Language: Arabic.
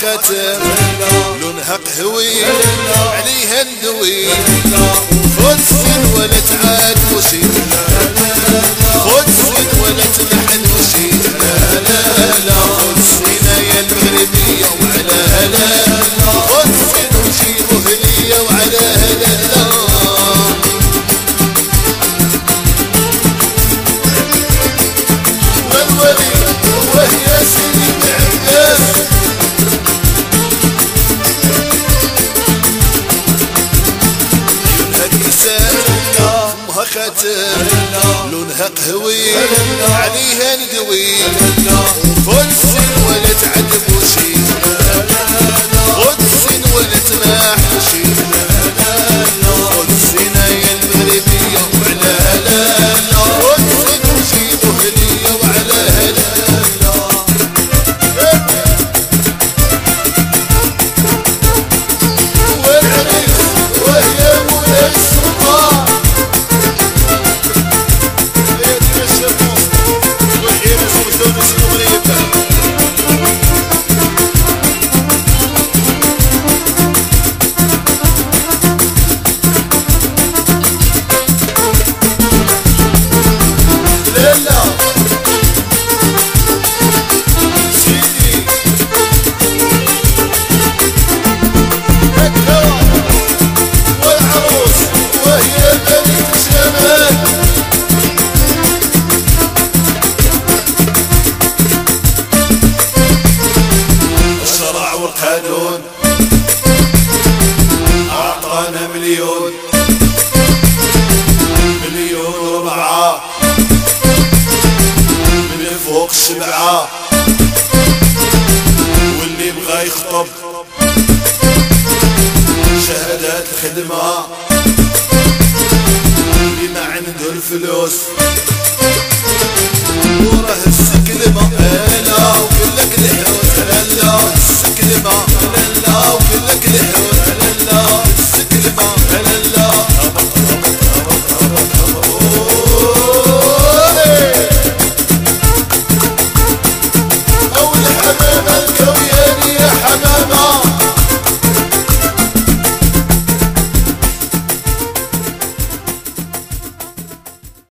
ختم لونها قهوي عليها ندوي. فنسن ولا العتب لونها قهوي عليها ندوي فلس ولد عدب مشهدون أعطانا مليون. مليون ربعة من فوق سبعة. واللي بغى يخطب. شهادات الخدمة اللي ما عنده الفلوس.